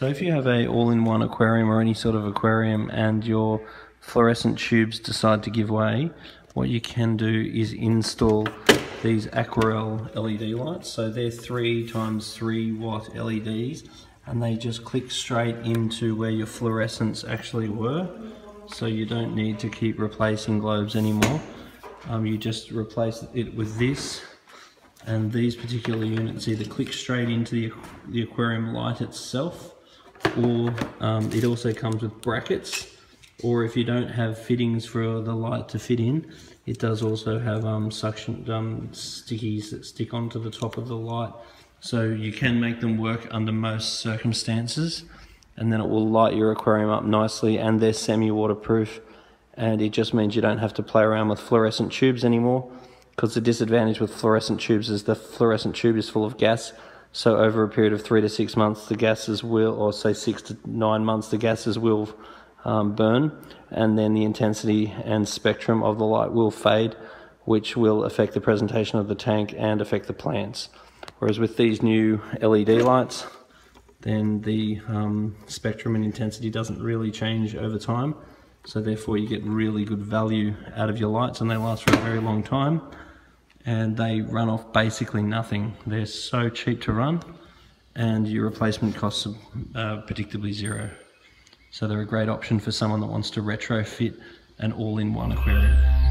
So if you have a all-in-one aquarium or any sort of aquarium and your fluorescent tubes decide to give way, what you can do is install these Aquael LED lights. So they're three times three watt LEDs and they just click straight into where your fluorescents actually were. So you don't need to keep replacing globes anymore. Um, you just replace it with this and these particular units either click straight into the, the aquarium light itself or um, it also comes with brackets. Or if you don't have fittings for the light to fit in it does also have um, suction um, stickies that stick onto the top of the light. So you can make them work under most circumstances and then it will light your aquarium up nicely and they're semi-waterproof and it just means you don't have to play around with fluorescent tubes anymore because the disadvantage with fluorescent tubes is the fluorescent tube is full of gas so over a period of three to six months, the gases will, or say six to nine months, the gases will um, burn, and then the intensity and spectrum of the light will fade, which will affect the presentation of the tank and affect the plants. Whereas with these new LED lights, then the um, spectrum and intensity doesn't really change over time. So therefore you get really good value out of your lights and they last for a very long time and they run off basically nothing. They're so cheap to run and your replacement costs are uh, predictably zero. So they're a great option for someone that wants to retrofit an all-in-one aquarium.